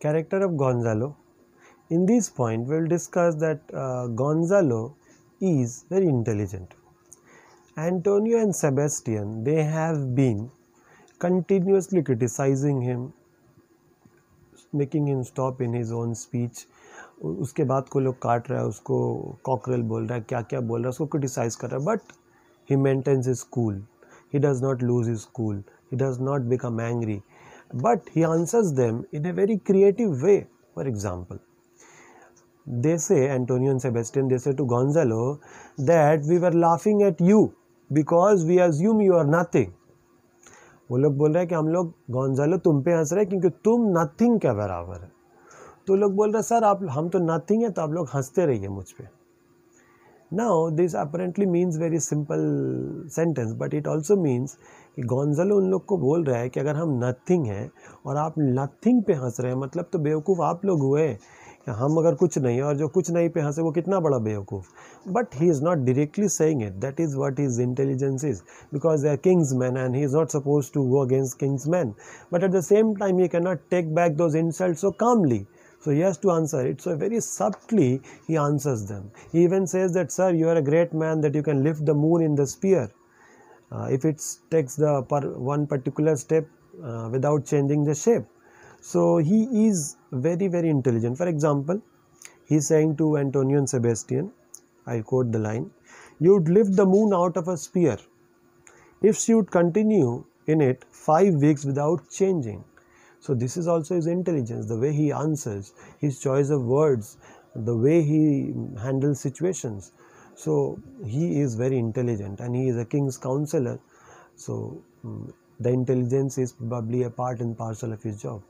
character of Gonzalo. In this point, we will discuss that uh, Gonzalo is very intelligent. Antonio and Sebastian, they have been continuously criticizing him, making him stop in his own speech. उसके बाद को लोग काट रहा है उसको cockerel बोल रहा है क्या क्या बोल रहा है उसको क्रिटिसाइज कर रहा है but he maintains his cool he does not lose his cool he does not become angry but he answers them in a very creative way. For example, they say, Antonio and Sebastian, they say to Gonzalo that we were laughing at you because we assume you are nothing. वो लोग बोल रहे हैं कि हम लोग Gonzalo तुम पे हंस रहे हैं क्योंकि तुम नथिंग के बराबर है तो लोग बोल रहे सर आप हम तो नथिंग है तो आप लोग हँसते रहिए मुझ पर Now, this apparently means very simple sentence, but it also means कि गोंजलो उन लोग को बोल रहा है कि अगर हम नथिंग हैं और आप नथिंग पे हंस रहे हैं मतलब तो बेवकूफ़ आप लोग हुए कि हम अगर कुछ नहीं और जो कुछ नहीं पे हंसे वो कितना बड़ा बेवकूफ़। But he is not directly saying it that is what is intelligence is because they are king's man and he is not suppose to go against king's man but at the same time you can not take back those insult so calmly So he has to answer it. So very subtly he answers them. He even says that, sir, you are a great man that you can lift the moon in the sphere. Uh, if it takes the per one particular step uh, without changing the shape. So he is very very intelligent. For example, he is saying to Antonio and Sebastian, I quote the line, you would lift the moon out of a sphere if she would continue in it five weeks without changing. So this is also his intelligence, the way he answers, his choice of words, the way he handles situations. So he is very intelligent and he is a king's counselor. So um, the intelligence is probably a part and parcel of his job.